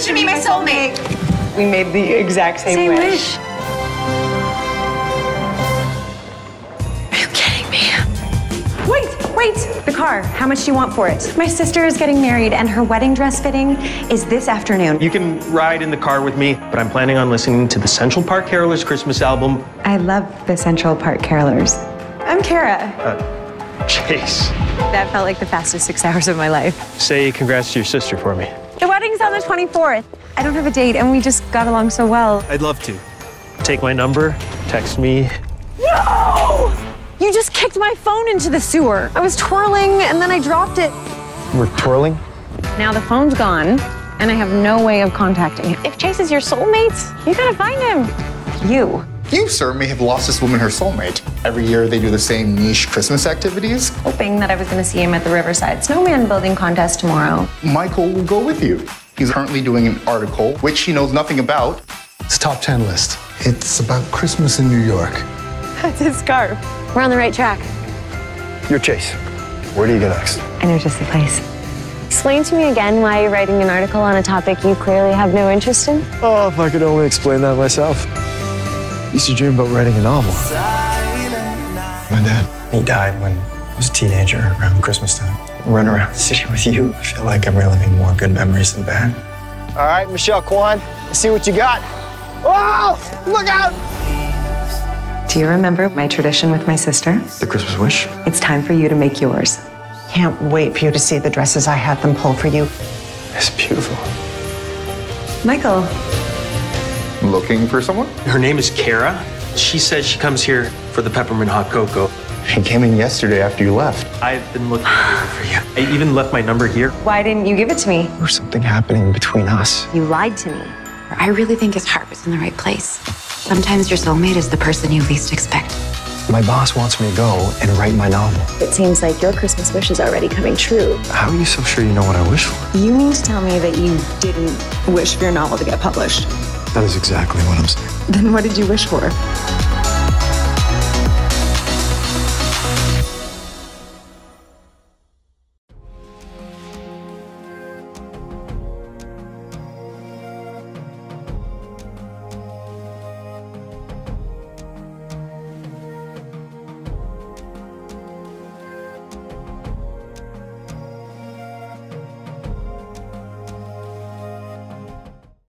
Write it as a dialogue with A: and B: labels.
A: wish to be my soulmate.
B: We made the exact same,
C: Same
B: wish.
C: wish. Are you kidding me?
D: Wait, wait! The car. How much do you want for it? My sister is getting married, and her wedding dress fitting is this afternoon.
E: You can ride in the car with me, but I'm planning on listening to the Central Park Carolers Christmas album.
D: I love the Central Park Carolers. I'm Kara.
E: Uh, Chase,
D: That felt like the fastest six hours of my life.
E: say congrats to your sister for me.
D: The wedding's on the 24th. I don't have a date, and we just got along so well.
E: I'd love to. Take my number, text me.
D: No! You just kicked my phone into the sewer. I was twirling, and then I dropped it.
E: We're twirling?
D: Now the phone's gone, and I have no way of contacting him. If Chase is your soulmate, you gotta find him. You.
F: You, sir, may have lost this woman her soulmate. Every year they do the same niche Christmas activities.
D: Hoping that I was gonna see him at the Riverside Snowman building contest tomorrow.
F: Michael will go with you. He's currently doing an article, which he knows nothing about.
G: It's a top 10 list. It's about Christmas in New York.
D: That's his scarf. We're on the right track.
E: You're Chase. Where do you go next?
D: I know just the place.
C: Explain to me again why you're writing an article on a topic you clearly have no interest in.
H: Oh, if I could only explain that myself. Used to dream about writing a novel.
G: My dad.
H: He died when I was a teenager around Christmas time. Run around the city with you. I feel like I'm reliving more good memories than bad. All right, Michelle Kwan, let's see what you got. Oh, look out!
D: Do you remember my tradition with my sister?
H: The Christmas wish.
D: It's time for you to make yours.
B: Can't wait for you to see the dresses I had them pull for you.
H: It's beautiful.
D: Michael,
F: Looking for someone?
E: Her name is Kara. She says she comes here for the peppermint hot cocoa.
F: She came in yesterday after you left.
E: I've been looking for you. I even left my number here.
D: why didn't you give it to me?
H: There was something happening between us.
D: You lied to me.
A: I really think his heart was in the right place. Sometimes your soulmate is the person you least expect.
H: My boss wants me to go and write my novel.
C: It seems like your Christmas wish is already coming true.
H: How are you so sure you know what I wish for?
D: You mean to tell me that you didn't wish for your novel to get published?
H: That is exactly what I'm saying.
D: Then what did you wish for?